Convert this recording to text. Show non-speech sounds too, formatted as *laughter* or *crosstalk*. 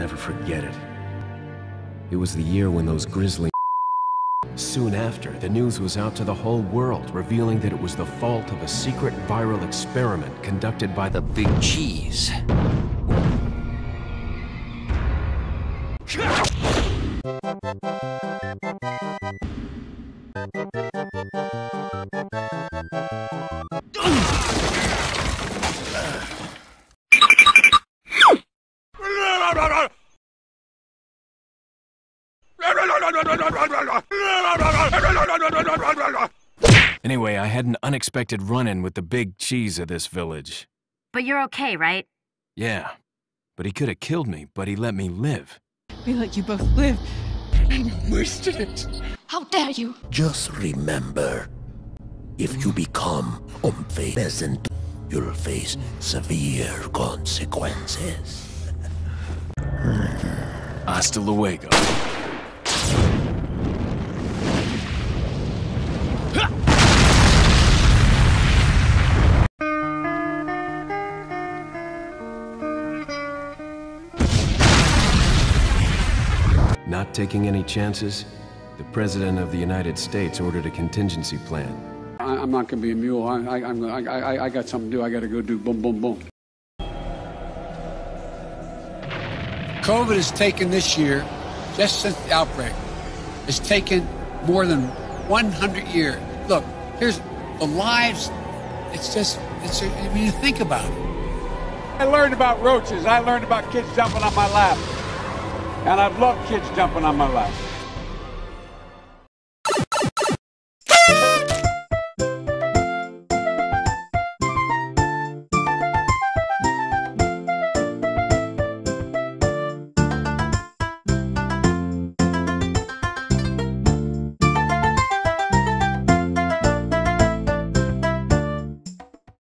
never forget it. It was the year when those grisly *laughs* Soon after, the news was out to the whole world, revealing that it was the fault of a secret viral experiment conducted by the Big Cheese. *laughs* Anyway, I had an unexpected run-in with the big cheese of this village. But you're okay, right? Yeah. But he could have killed me, but he let me live. We let you both live. You wasted it. How dare you? Just remember, if you become Omfe peasant, you'll face severe consequences. Hasta luego. Not taking any chances, the President of the United States ordered a contingency plan. I, I'm not going to be a mule. I, I, I'm, I, I, I got something to do. I got to go do boom, boom, boom. COVID has taken this year, just since the outbreak, has taken more than 100 years. Look, here's the lives. It's just, it's, I mean, you think about it. I learned about roaches. I learned about kids jumping on my lap. And I've loved kids jumping on my lap.